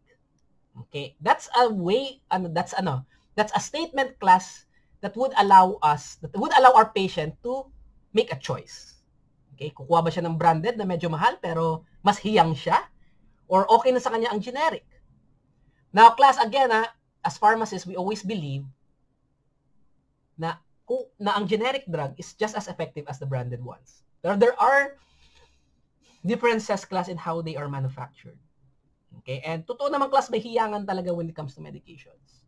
Okay, that's a way, ano, that's ano, that's a statement class that would allow us, that would allow our patient to make a choice. Okay, kukuha ba siya ng branded na medyo mahal pero mas hiyang siya? Or okay na sa kanya ang generic? Now, class, again, ha, as pharmacists, we always believe na, na ang generic drug is just as effective as the branded ones. Pero there are differences, class, in how they are manufactured. Okay, and totoo naman, class, may hiyangan talaga when it comes to medications.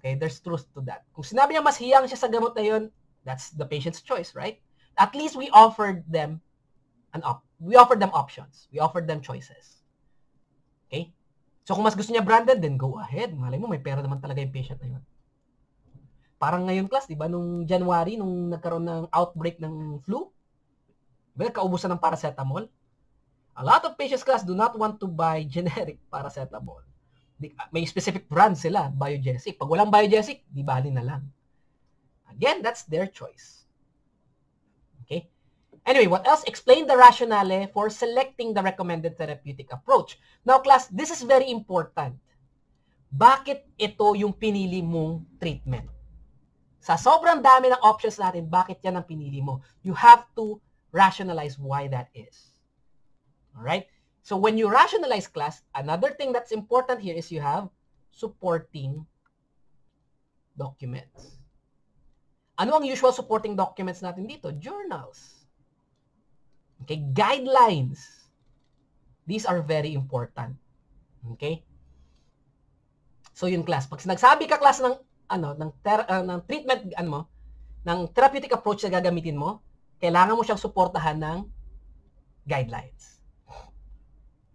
Okay, there's truth to that. Kung sinabi niya mas hiyang siya sa gamot na yun, that's the patient's choice, right? At least we offered them an op we offered them options. We offered them choices. Okay? So kung mas gusto niya branded, then go ahead. Malay mo, may pera naman talaga yung patient na yun. Parang ngayon class, di ba, nung January, nung nagkaroon ng outbreak ng flu, well, kaubusan ng paracetamol. A lot of patients class do not want to buy generic paracetamol may specific brand sila, biogesic. Pag walang biogesic, di bali na lang. Again, that's their choice. Okay? Anyway, what else? Explain the rationale for selecting the recommended therapeutic approach. Now, class, this is very important. Bakit ito yung pinili mong treatment? Sa sobrang dami ng options natin, bakit yan ang pinili mo? You have to rationalize why that is. Alright? So when you rationalize class, another thing that's important here is you have supporting documents. Ano ang usual supporting documents natin dito? Journals. Okay, guidelines. These are very important. Okay? So yun class, pag nagsabi ka class ng ano, ng ter, uh, ng treatment ano mo, ng therapeutic approach na gagamitin mo, kailangan mo siyang suportahan ng guidelines.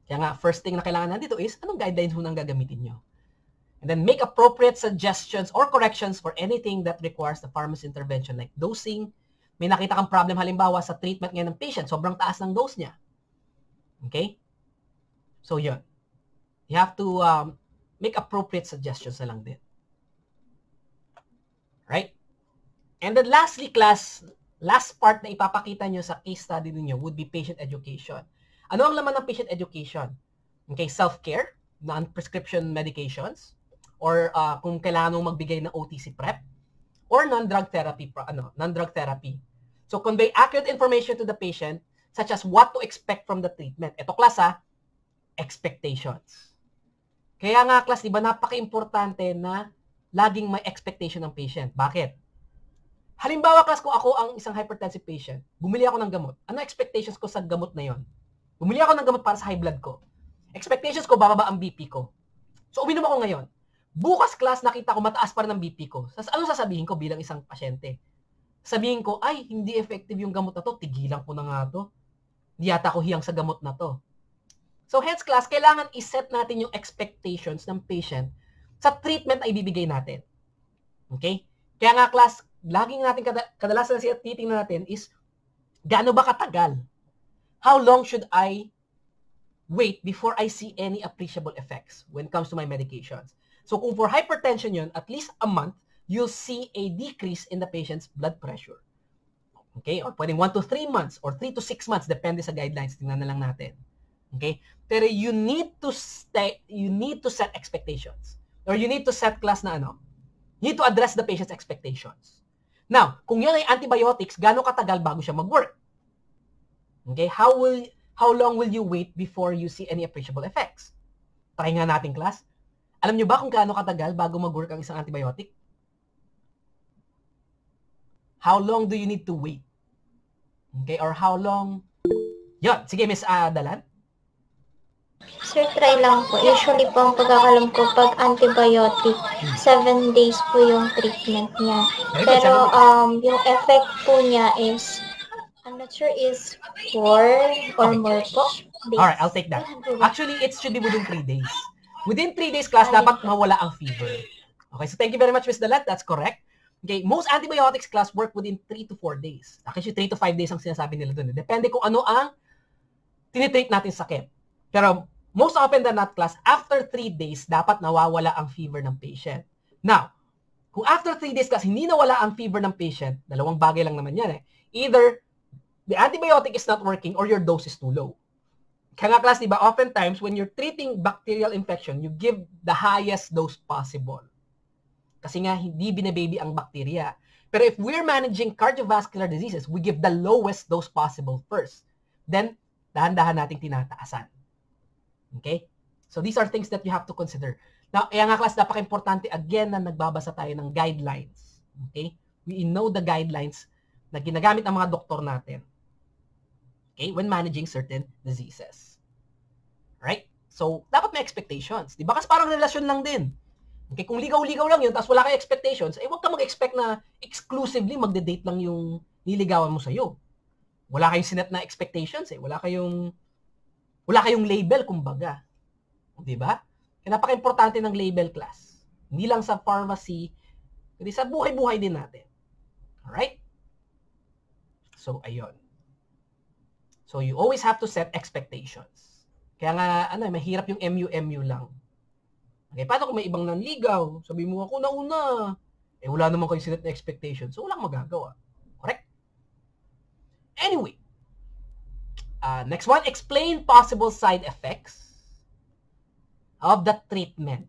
Kaya nga, first thing na kailangan nandito is, anong guidelines mo nang gagamitin nyo? And then make appropriate suggestions or corrections for anything that requires the pharmacist intervention like dosing. May nakita kang problem halimbawa sa treatment ngayon ng patient, sobrang taas ng dose niya. Okay? So yun. You have to um, make appropriate suggestions na lang din. Right? And then lastly, class, last part na ipapakita nyo sa case study ninyo would be patient education. Ano ang laman ng patient education? Okay, self-care, non-prescription medications, or uh, kung kailangan mong magbigay ng OTC prep, or non-drug therapy, ano, non-drug therapy. So, convey accurate information to the patient, such as what to expect from the treatment. Ito, class, ha, expectations. Kaya nga, class, di ba, napaka-importante na laging may expectation ng patient. Bakit? Halimbawa, class, kung ako ang isang hypertensive patient, bumili ako ng gamot. Ano expectations ko sa gamot na yon? Bumili ako ng gamot para sa high blood ko. Expectations ko, bababa ang BP ko. So, uminom ako ngayon. Bukas class, nakita ko mataas pa rin ang BP ko. Sas ano sasabihin ko bilang isang pasyente? Sabihin ko, ay, hindi effective yung gamot na to, tigilan ko na nga to. Di yata ako hiyang sa gamot na to. So hence class, kailangan iset natin yung expectations ng patient sa treatment na ibibigay natin. Okay? Kaya nga class, laging natin kada- kadalasan siya titingnan natin is gaano ba katagal? How long should I wait before I see any appreciable effects when it comes to my medications? So kung for hypertension yun, at least a month, you'll see a decrease in the patient's blood pressure. Okay? Or pwedeng 1 to 3 months or 3 to 6 months, depende sa guidelines. Tingnan na lang natin. Okay? Pero you need to stay, you need to set expectations. Or you need to set class na ano, you need to address the patient's expectations. Now, kung yan ay antibiotics, gaano katagal bago siya mag-work? Okay? How will how long will you wait before you see any appreciable effects? Try nga natin, class. Alam niyo ba kung gaano katagal bago mag-work ang isang antibiotic? How long do you need to wait? Okay, or how long? Yon, sige Miss uh. Sir, try lang po. Usually po, ang pagkakalam ko, pag antibiotic, 7 days po yung treatment niya. Pero um, yung effect po niya is, I'm not sure is 4 or Okay. more po. Days. Alright, I'll take that. Actually, it should be within 3 days. Within 3 days class, dapat mawala ang fever. Okay, so thank you very much, Miss Dalat. That's correct. Okay, most antibiotics class work within 3 to 4 days. Actually, 3 to 5 days ang sinasabi nila doon. Depende kung ano ang tinitreat natin sakit. Pero most often than not class, after 3 days, dapat nawawala ang fever ng patient. Now, kung after 3 days class, hindi nawala ang fever ng patient, dalawang bagay lang naman yan eh. Either the antibiotic is not working or your dose is too low. Kaya nga class, di ba, oftentimes when you're treating bacterial infection, you give the highest dose possible. Kasi nga, hindi binababy ang bacteria. Pero if we're managing cardiovascular diseases, we give the lowest dose possible first. Then, dahan-dahan nating tinataasan. Okay? So these are things that you have to consider. Now, kaya nga class, napaka-importante again na nagbabasa tayo ng guidelines. Okay? We know the guidelines na ginagamit ng mga doktor natin. Okay? When managing certain diseases. Right? So, dapat may expectations. Di ba? Kasi parang relasyon lang din. Okay? Kung ligaw-ligaw lang yun, tapos wala kang expectations, eh, huwag ka mag-expect na exclusively magde-date lang yung niligawan mo sa'yo. Wala kayong sinet na expectations eh. Wala kayong wala kayong label, kumbaga. Di ba? Kaya napaka-importante ng label class. Hindi lang sa pharmacy, kundi sa buhay-buhay din natin. Alright? So, ayun. So, you always have to set expectations. Kaya nga, ano, mahirap yung MU-MU lang. Okay, paano kung may ibang nanligaw? Sabi mo, ako na una. Eh, wala naman kayo sinet na expectations. So, walang magagawa. Correct? Anyway, uh, next one, explain possible side effects of the treatment.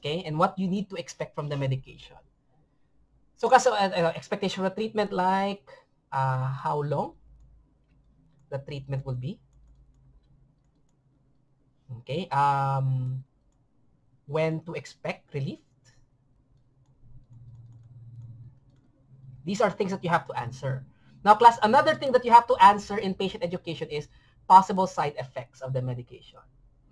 Okay? And what you need to expect from the medication. So, kasi uh, uh, expectation of the treatment like uh, how long the treatment will be. Okay? Um, when to expect relief. These are things that you have to answer. Now, class, another thing that you have to answer in patient education is possible side effects of the medication.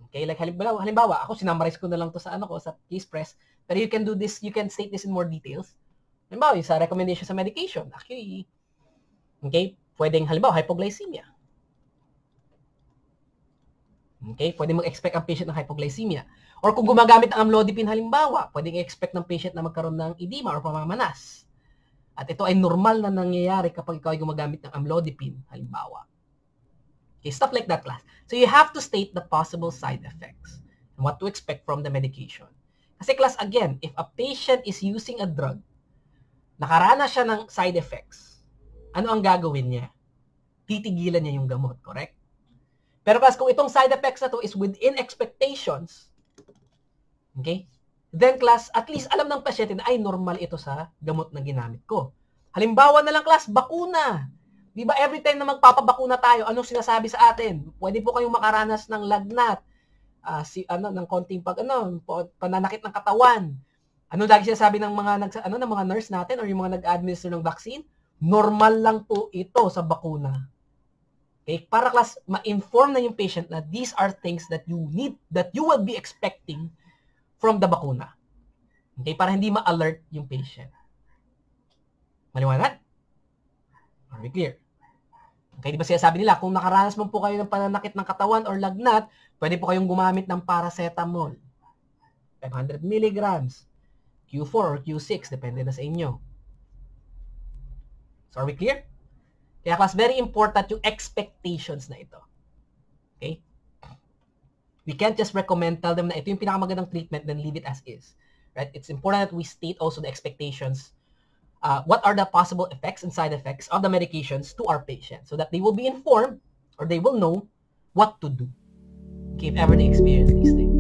Okay, like halimbawa, halimbawa ako sinamarize ko na lang to sa ano ko sa case press, pero you can do this, you can state this in more details. Halimbawa, yung sa recommendation sa medication, actually, okay, pwedeng halimbawa hypoglycemia. Okay, pwede mag-expect ang patient ng hypoglycemia. Or kung gumagamit ng amlodipine halimbawa, pwedeng i-expect ng patient na magkaroon ng edema or pamamanas. At ito ay normal na nangyayari kapag ikaw ay gumagamit ng amlodipine halimbawa. Okay, stuff like that class. So you have to state the possible side effects and what to expect from the medication. Kasi class, again, if a patient is using a drug, nakaranas siya ng side effects, ano ang gagawin niya? Titigilan niya yung gamot, correct? Pero class, kung itong side effects na to is within expectations, okay? Then class, at least alam ng pasyente na ay normal ito sa gamot na ginamit ko. Halimbawa na lang class, bakuna. Di ba every time na magpapabakuna tayo, anong sinasabi sa atin? Pwede po kayong makaranas ng lagnat, ah, si ano ng konting pag ano, pananakit ng katawan. Ano lagi sinasabi ng mga nag ano ng mga nurse natin or yung mga nag-administer ng vaccine? Normal lang po ito sa bakuna. Okay? Para class ma-inform na yung patient na these are things that you need that you will be expecting from the bakuna. Okay? Para hindi ma-alert yung patient. Maliwanag? Are we clear? Okay, di ba sinasabi nila, kung nakaranas man po kayo ng pananakit ng katawan or lagnat, pwede po kayong gumamit ng paracetamol. 500 milligrams. Q4 or Q6, depende na sa inyo. So, are we clear? Kaya class, very important yung expectations na ito. We can't just recommend, tell them na ito yung pinakamagandang treatment, then leave it as is. Right? It's important that we state also the expectations uh, what are the possible effects and side effects of the medications to our patients so that they will be informed or they will know what to do okay, if ever they experience these things.